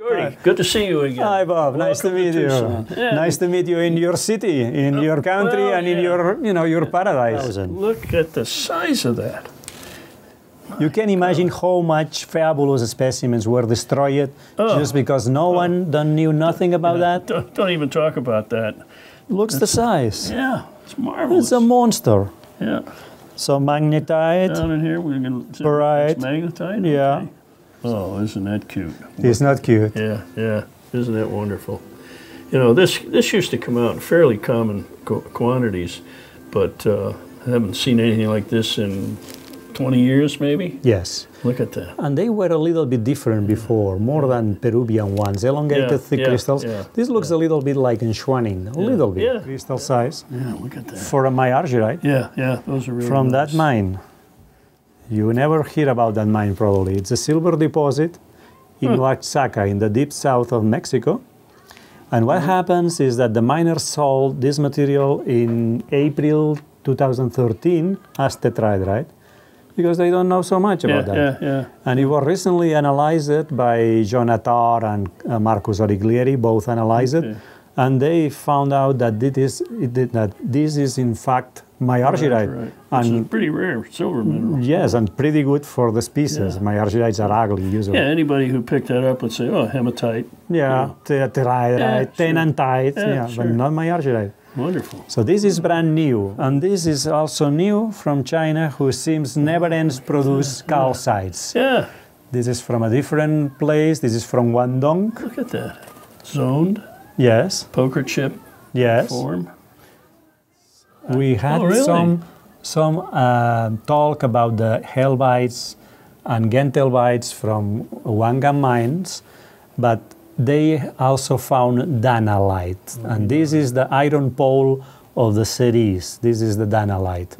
Jordi, good to see you again. Hi, Bob. nice to Welcome meet you. Yeah. Nice to meet you in your city, in uh, your country, well, and in your, you know, your paradise. Look at the size of that. You can imagine how much fabulous specimens were destroyed Oh. just because no oh. one done knew nothing about that. Don't, don't even talk about that. Looks the size. Yeah, it's marvelous. It's a monster. yeah. So magnetite. Down in here, we're going to magnetite. Yeah. Okay. Oh, isn't that cute? It's not cute. Yeah, yeah. Isn't that wonderful? You know, this this used to come out in fairly common qu- quantities, but uh, I haven't seen anything like this in 20 years, maybe. Yes. Look at that. And they were a little bit different before, more than Peruvian ones, elongated Yeah, thick yeah, crystals. yeah, this looks a little bit like enschwaning, a little bit. Yeah. Crystal size Yeah, look at that. for a miargyrite Yeah, yeah. Those are really from nice. that mine. You never hear about that mine probably. It's a silver deposit in Hmm. Oaxaca in the deep south of Mexico. And what happens is that the miners sold this material in April 2013 as tetrahedrite because they don't know so much Yeah, about that. yeah, yeah. And it was recently analyzed by John Attard and uh, Marcus Origlieri, both analyzed it. And they found out that it is, it that this is in fact miargyrite. Right. Which is And pretty rare silver mineral. yes, and pretty good for the species. Yeah. Miargyrites are ugly usually. Yeah, anybody who picked that up would say, oh, hematite. Yeah, te- tetrahedrite, Yeah, sure. tennantite, Yeah, yeah, sure. but not miargyrite. Wonderful. So this is brand new, and this is also new from China, who seems never ends produce calcites. Yeah, This is from a different place. This is from Guangdong. look at that. Zoned Yes, poker chip yes. form. We had Oh, really? some some uh, talk about the helvites and genthelvites from Huanggang mines, but they also found danalite, and this is the iron pole of the cities. This is the danalite.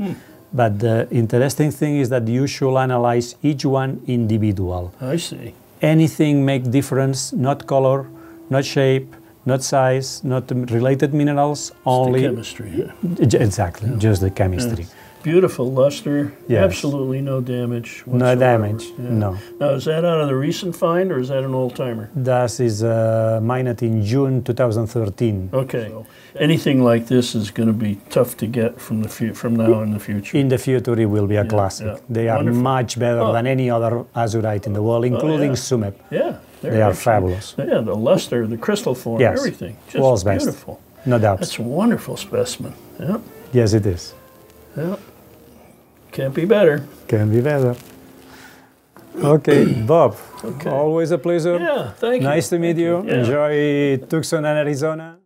But the interesting thing is that you should analyze each one individual. I see. anything make difference not color not shape not size not related minerals The only chemistry. J- exactly just the chemistry Beautiful luster. Yes. Absolutely no damage. no damage Yeah. no Now, is that out of the recent find or is that an old timer? that is uh, mined in june 2013 Okay. So anything like this is going to be tough to get from the from now in the future. in the future it will be a classic yeah. they are Wonderful. much better Oh. than any other azurite in the world including yeah. Tsumeb yeah, they're they are actually- fabulous Yeah, the luster, the crystal form, Yes. everything. Just World's best. beautiful. no doubt That's a wonderful specimen. Yeah, yes it is yeah. Can't be better. can be better okay bob Okay. always a pleasure Yeah, thank you. Nice to meet you. Yeah. Enjoy Tucson and Arizona.